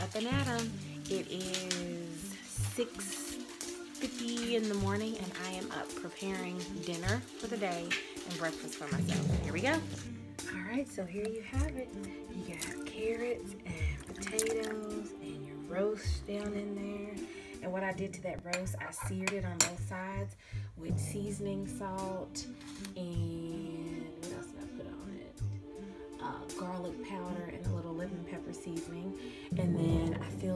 up and at 'em. It is 6.50 in the morning and I am up preparing dinner for the day and breakfast for myself. Here we go. All right, so here you have it. You got carrots and potatoes and your roast down in there. And what I did to that roast, I seared it on both sides with seasoning, salt, and what else did I put on it? Uh, garlic powder and a little lemon pepper seasoning. And then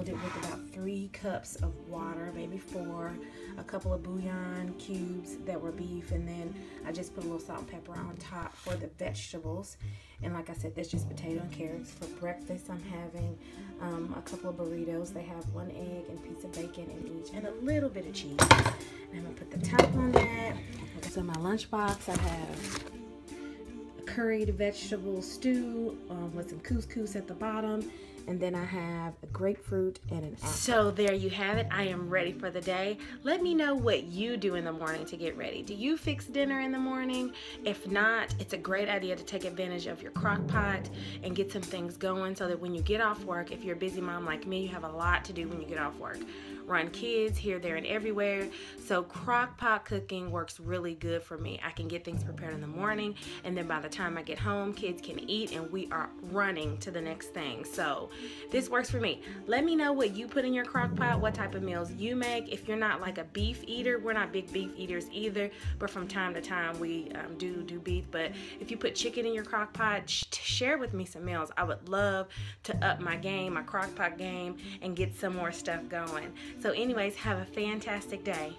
filled it with about three cups of water, maybe four, a couple of bouillon cubes that were beef, and then I just put a little salt and pepper on top for the vegetables. And like I said, that's just potato and carrots. For breakfast, I'm having um, a couple of burritos. They have one egg and piece of bacon in each, and a little bit of cheese. And I'm gonna put the top on that. So my lunchbox, I have curried vegetable stew um, with some couscous at the bottom and then I have a grapefruit and an apple. So there you have it. I am ready for the day. Let me know what you do in the morning to get ready. Do you fix dinner in the morning? If not, it's a great idea to take advantage of your crock pot and get some things going so that when you get off work, if you're a busy mom like me, you have a lot to do when you get off work run kids here, there, and everywhere. So crock pot cooking works really good for me. I can get things prepared in the morning, and then by the time I get home, kids can eat, and we are running to the next thing. So this works for me. Let me know what you put in your crock pot, what type of meals you make. If you're not like a beef eater, we're not big beef eaters either, but from time to time we um, do do beef. But if you put chicken in your crock pot, sh share with me some meals. I would love to up my game, my crock pot game, and get some more stuff going. So anyways, have a fantastic day.